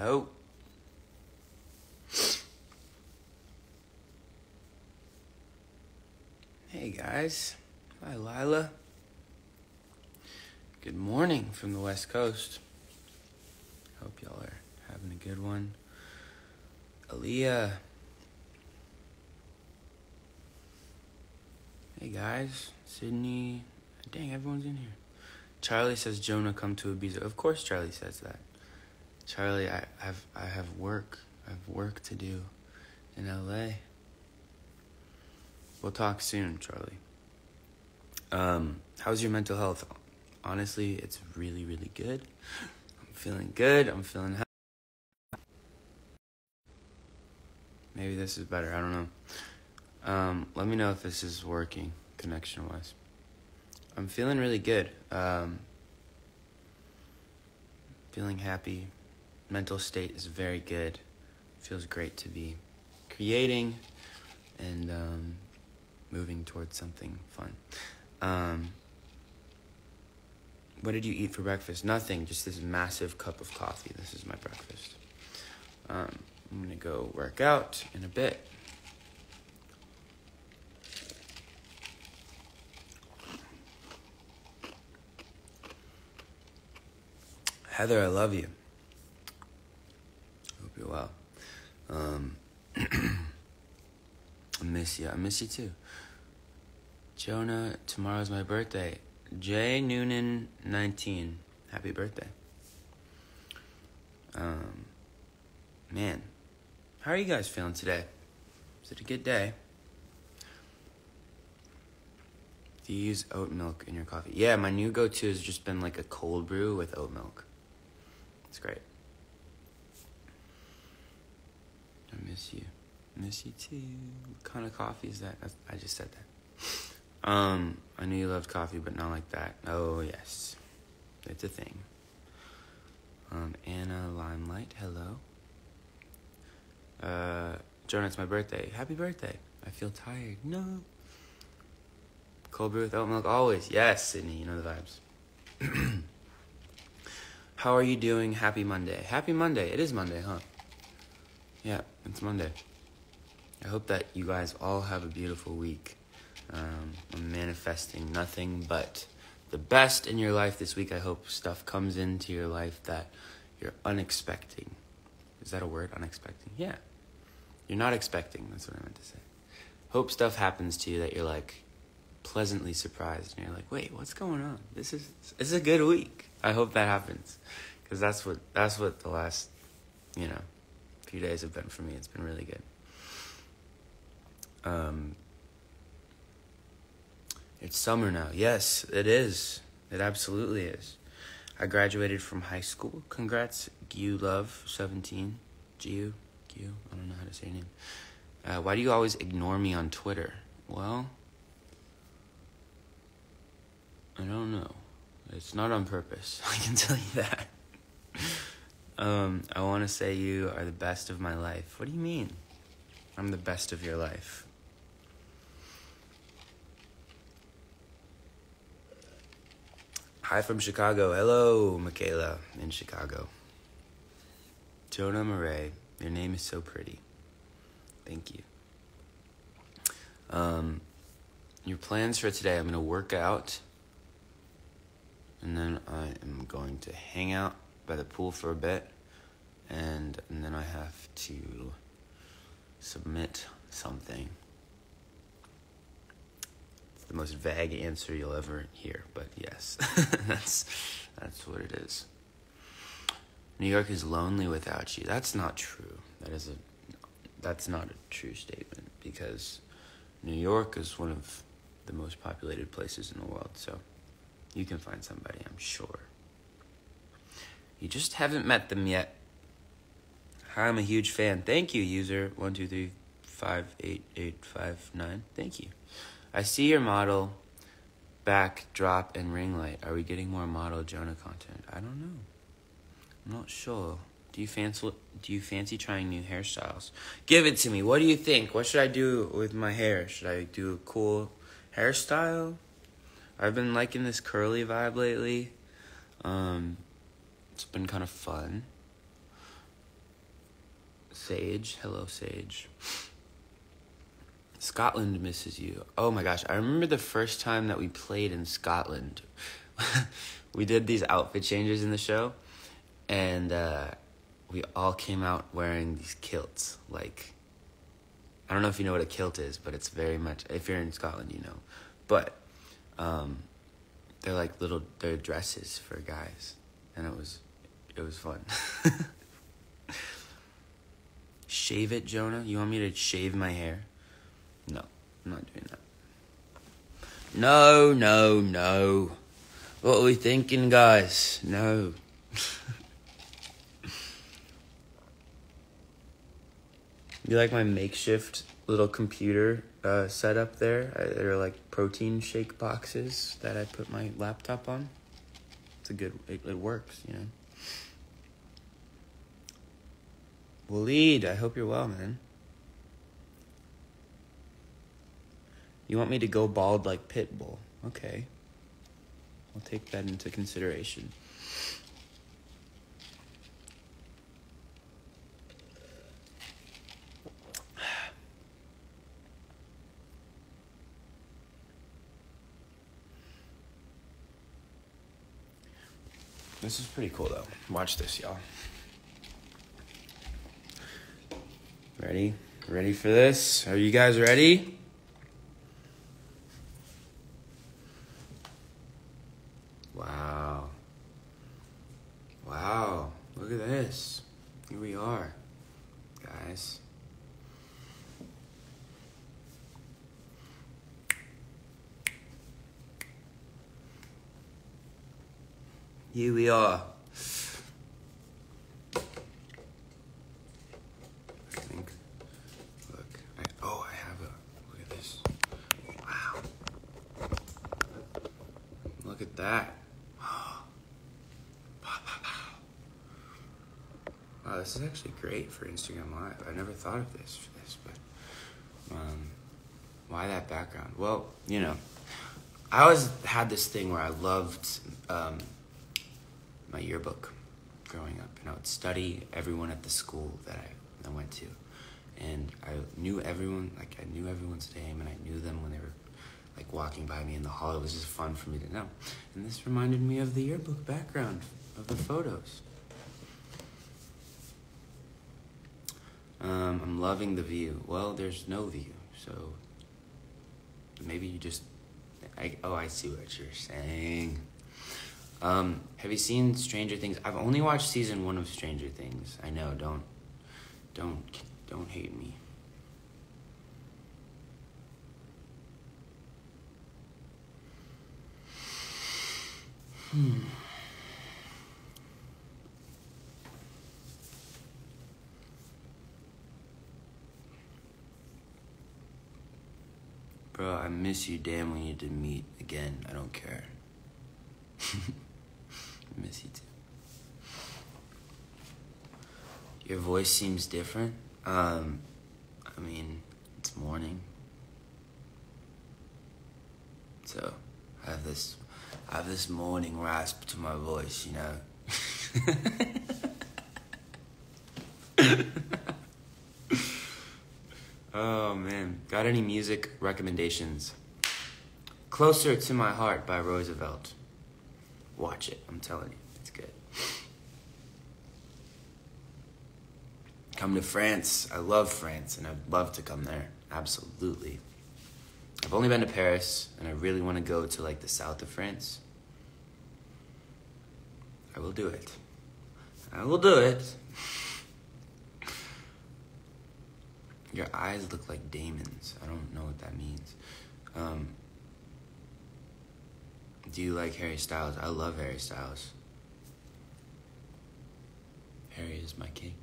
Hello. Hey guys. Hi Lila. Good morning from the West Coast. Hope y'all are having a good one. Aaliyah. Hey guys. Sydney. Dang, everyone's in here. Charlie says Jonah come to Ibiza. Of course Charlie says that. Charlie, I have I have work. I have work to do in LA. We'll talk soon, Charlie. Um, how's your mental health? Honestly, it's really, really good. I'm feeling good. I'm feeling happy. Maybe this is better. I don't know. Um, let me know if this is working connection wise. I'm feeling really good. Um, feeling happy. Mental state is very good. Feels great to be creating and um, moving towards something fun. Um, what did you eat for breakfast? Nothing, just this massive cup of coffee. This is my breakfast. Um, I'm gonna go work out in a bit. Heather, I love you. Hope you're well. Um, I miss you. I miss you too. Jonah, tomorrow's my birthday. Jay Noonan, 19. Happy birthday. Um, man, how are you guys feeling today? Is it a good day? Do you use oat milk in your coffee? Yeah, my new go to has just been like a cold brew with oat milk. It's great. I miss you. Miss you too. What kind of coffee is that? I just said that. Um, I knew you loved coffee, but not like that. Oh yes, it's a thing. Um, Anna Limelight, hello. Uh, Jonah, it's my birthday. Happy birthday. I feel tired. No. Cold brew with oat milk, always. Yes, Sydney, you know the vibes. How are you doing? Happy Monday. Happy Monday. It is Monday, huh? Yeah, it's Monday. I hope that you guys all have a beautiful week. Um, I'm manifesting nothing but the best in your life this week. I hope stuff comes into your life that you're unexpecting. Is that a word? Unexpecting? Yeah. You're not expecting. That's what I meant to say. Hope stuff happens to you that you're like pleasantly surprised and you're like, wait, what's going on? This is this is a good week. I hope that happens because that's what that's what the last you know few days have been for me. It's been really good. Um, it's summer now. Yes, it is. It absolutely is. I graduated from high school. Congrats, Gyu Love, 17. Gyu? Gyu? I don't know how to say your name. Uh, why do you always ignore me on Twitter? Well, I don't know. It's not on purpose. I can tell you that. Um, I want to say you are the best of my life. What do you mean? I'm the best of your life. Hi from Chicago. Hello, Michaela in Chicago. Jonah Marais, your name is so pretty. Thank you. Um, your plans for today I'm going to work out, and then I am going to hang out by the pool for a bit, and, and then I have to submit something It's the most vague answer you'll ever hear, but yes, that's that's what it is. New York is lonely without you. That's not true. That is a that's not a true statement because New York is one of the most populated places in the world, so you can find somebody, I'm sure. You just haven't met them yet. I'm a huge fan. Thank you, user one two three five eight eight five nine. Thank you. I see your model, backdrop, and ring light. Are we getting more model Jonah content? I don't know. I'm not sure. Do you fancy do you fancy trying new hairstyles? Give it to me. What do you think? What should I do with my hair? Should I do a cool hairstyle? I've been liking this curly vibe lately. Um, it's been kind of fun. Sage. Hello, Sage. Scotland misses you. Oh my gosh, I remember the first time that we played in Scotland. we did these outfit changes in the show, and uh, we all came out wearing these kilts. Like, I don't know if you know what a kilt is, but it's very much, if you're in Scotland, you know. But um, they're like little, they're dresses for guys. And it was, it was fun. shave it, Jonah? You want me to shave my hair? No, I'm not doing that. No, no, no. What are we thinking, guys? No. you like my makeshift little computer uh, setup there? Uh, they're like protein shake boxes that I put my laptop on. It's a good, it, it works, you know. Waleed, I hope you're well, man. You want me to go bald like Pitbull? Okay. I'll take that into consideration. This is pretty cool though. Watch this, y'all. Ready? Ready for this? Are you guys ready? Wow. Wow. Look at this. Here we are, guys. Here we are. I think. Look. Oh, I have a. Look at this. Wow. Look at that. Wow, this is actually great for Instagram Live. I never thought of this for this, but um, why that background? Well, you know, I always had this thing where I loved um, my yearbook growing up, and I would study everyone at the school that I, I went to, and I knew everyone. Like I knew everyone's name, and I knew them when they were like walking by me in the hall. It was just fun for me to know, and this reminded me of the yearbook background of the photos. Um, I'm loving the view. Well, there's no view, so maybe you just. I, oh, I see what you're saying. Um, have you seen Stranger Things? I've only watched season one of Stranger Things. I know. Don't, don't, don't hate me. Hmm. Bro, I miss you. Damn, we need to meet again. I don't care. miss you too. Your voice seems different. Um, I mean, it's morning. So, I have this, I have this morning rasp to my voice, you know. oh man, got any music recommendations? Closer to My Heart by Roosevelt. Watch it, I'm telling you, it's good. Come to France. I love France and I'd love to come there. Absolutely. I've only been to Paris and I really want to go to like the south of France. I will do it. I will do it. Your eyes look like Damon's. I don't know what that means. Um, do you like Harry Styles? I love Harry Styles. Harry is my king.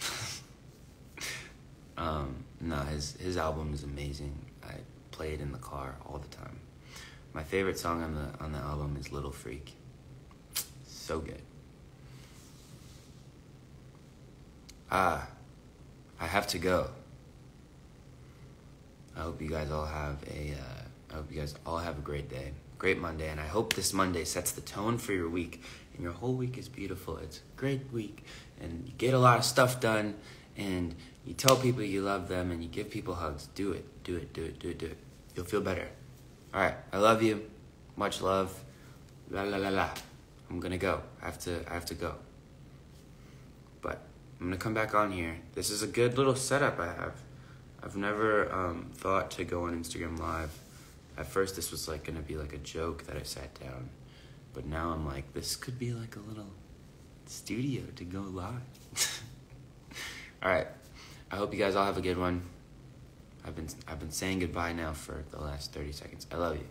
um, no, his his album is amazing. I play it in the car all the time. My favorite song on the on the album is Little Freak. So good. Ah, I have to go. I hope you guys all have a. Uh, I hope you guys all have a great day, great Monday, and I hope this Monday sets the tone for your week, and your whole week is beautiful. It's a great week, and you get a lot of stuff done, and you tell people you love them and you give people hugs. Do it, do it, do it, do it, do it. You'll feel better. All right, I love you. Much love. La la la la. I'm gonna go. I have to. I have to go. But I'm gonna come back on here. This is a good little setup I have. I've never um, thought to go on Instagram Live. At first, this was like gonna be like a joke that I sat down, but now I'm like, this could be like a little studio to go live. all right. I hope you guys all have a good one. I've been I've been saying goodbye now for the last 30 seconds. I love you.